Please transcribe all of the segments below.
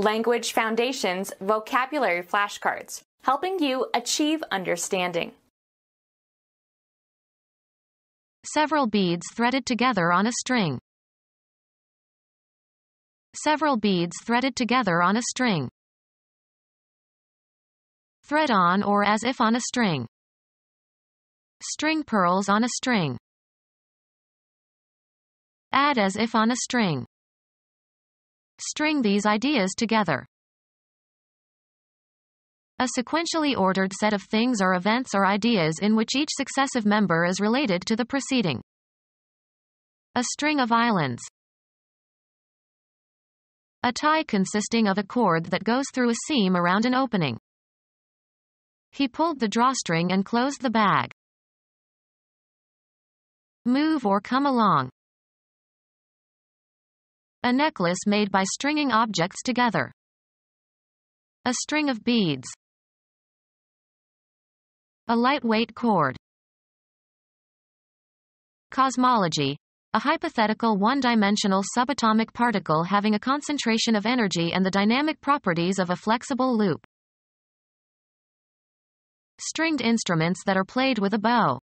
Language Foundations vocabulary flashcards, helping you achieve understanding. Several beads threaded together on a string. Several beads threaded together on a string. Thread on or as if on a string. String pearls on a string. Add as if on a string. String these ideas together. A sequentially ordered set of things or events or ideas in which each successive member is related to the preceding. A string of islands. A tie consisting of a cord that goes through a seam around an opening. He pulled the drawstring and closed the bag. Move or come along. A necklace made by stringing objects together. A string of beads. A lightweight cord. Cosmology. A hypothetical one-dimensional subatomic particle having a concentration of energy and the dynamic properties of a flexible loop. Stringed instruments that are played with a bow.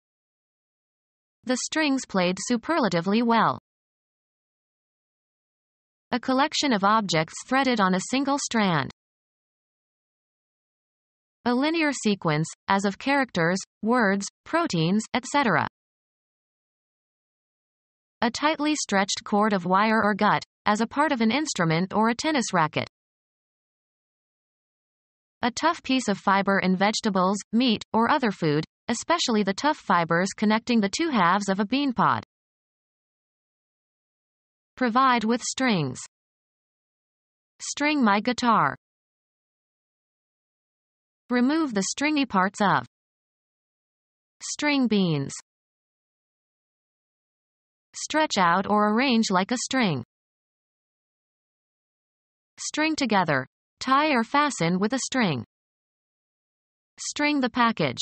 The strings played superlatively well. A collection of objects threaded on a single strand. A linear sequence, as of characters, words, proteins, etc. A tightly stretched cord of wire or gut, as a part of an instrument or a tennis racket. A tough piece of fiber in vegetables, meat, or other food, especially the tough fibers connecting the two halves of a bean pod. Provide with strings. String my guitar. Remove the stringy parts of string beans. Stretch out or arrange like a string. String together. Tie or fasten with a string. String the package.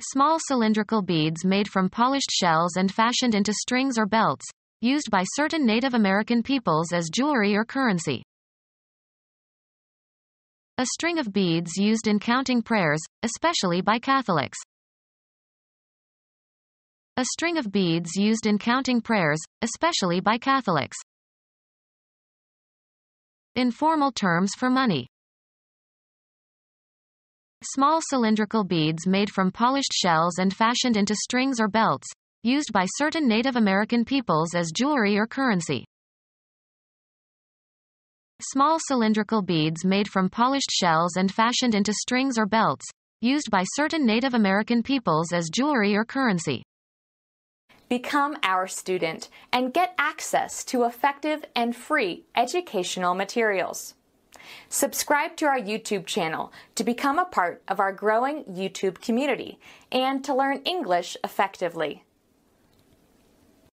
Small cylindrical beads made from polished shells and fashioned into strings or belts, used by certain Native American peoples as jewelry or currency. A string of beads used in counting prayers, especially by Catholics. A string of beads used in counting prayers, especially by Catholics. Informal terms for money. Small cylindrical beads made from polished shells and fashioned into strings or belts, used by certain Native American peoples as jewelry or currency. Small cylindrical beads made from polished shells and fashioned into strings or belts, used by certain Native American peoples as jewelry or currency. Become our student and get access to effective and free educational materials. Subscribe to our YouTube channel to become a part of our growing YouTube community and to learn English effectively.